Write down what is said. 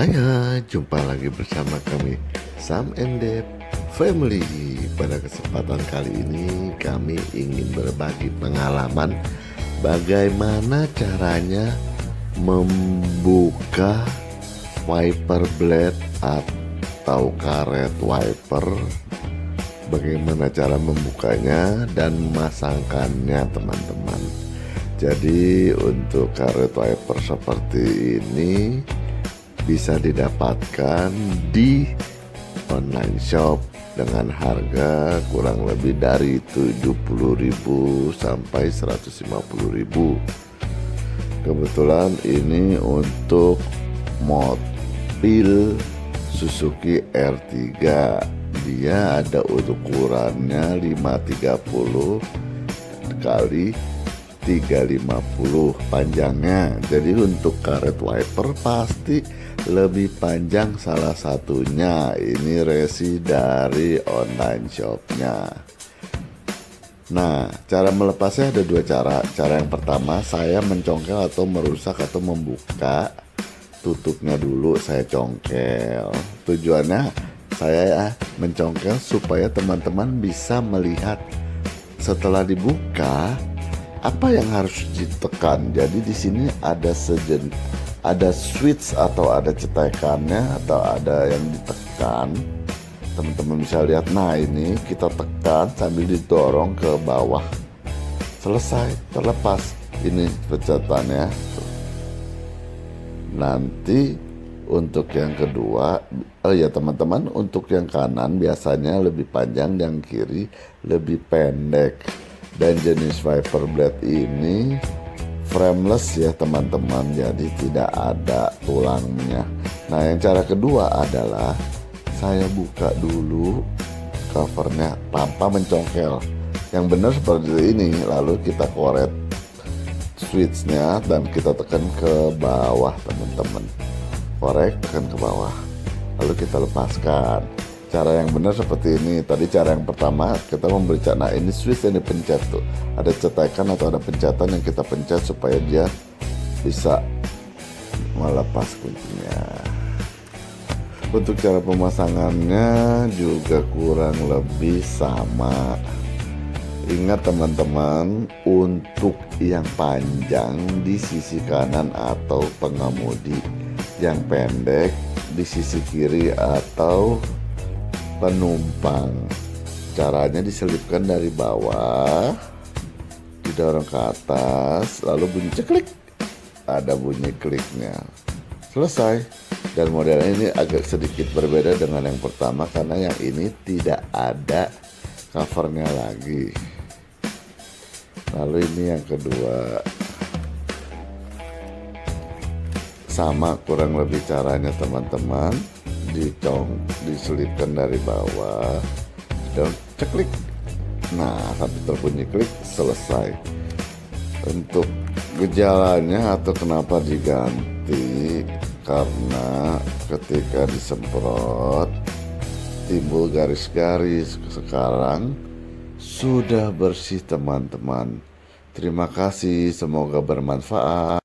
Hai, hai, jumpa lagi bersama kami Sam and Deb Family. Pada kesempatan kali ini kami ingin berbagi pengalaman bagaimana caranya membuka wiper blade atau karet wiper bagaimana cara membukanya dan memasangkannya teman-teman jadi untuk karet wiper seperti ini bisa didapatkan di online shop dengan harga kurang lebih dari 70.000 sampai 150.000 kebetulan ini untuk mobil Suzuki R3 dia ada ukurannya 530 kali 350 panjangnya. Jadi untuk karet wiper pasti lebih panjang salah satunya ini resi dari online shopnya Nah, cara melepasnya ada dua cara. Cara yang pertama, saya mencongkel atau merusak atau membuka tutupnya dulu. Saya congkel. Tujuannya saya ya mencongkel supaya teman-teman bisa melihat setelah dibuka apa yang harus ditekan. Jadi di sini ada sejen ada switch atau ada cetekannya atau ada yang ditekan. Teman-teman bisa lihat nah ini kita tekan sambil didorong ke bawah. Selesai terlepas. Ini pecatannya. Nanti untuk yang kedua oh ya teman-teman untuk yang kanan biasanya lebih panjang yang kiri lebih pendek. Dan jenis Viper blade ini frameless ya teman-teman. Jadi tidak ada tulangnya. Nah yang cara kedua adalah saya buka dulu covernya tanpa mencongkel. Yang benar seperti ini lalu kita korek switchnya dan kita tekan ke bawah teman-teman. Korek tekan ke bawah. Lalu kita lepaskan cara yang benar seperti ini. Tadi cara yang pertama kita memberi nah ini switch yang dipencet tuh. Ada cetekan atau ada pencatan yang kita pencet supaya dia bisa melepas kuncinya. Untuk cara pemasangannya juga kurang lebih sama. Ingat teman-teman untuk yang panjang di sisi kanan atau pengemudi yang pendek di sisi kiri atau penumpang. Caranya diselipkan dari bawah didorong ke atas lalu bunyi ceklik. Ada bunyi kliknya. Selesai. Dan modelnya ini agak sedikit berbeda dengan yang pertama karena yang ini tidak ada covernya lagi. Lalu ini yang kedua. Sama kurang lebih caranya teman-teman dicong diselipkan dari bawah. Dan ceklik. Nah sampai terbunyi klik selesai. Untuk gejalanya atau kenapa diganti? Karena ketika disemprot timbul garis-garis. Sekarang sudah bersih teman-teman. Terima kasih semoga bermanfaat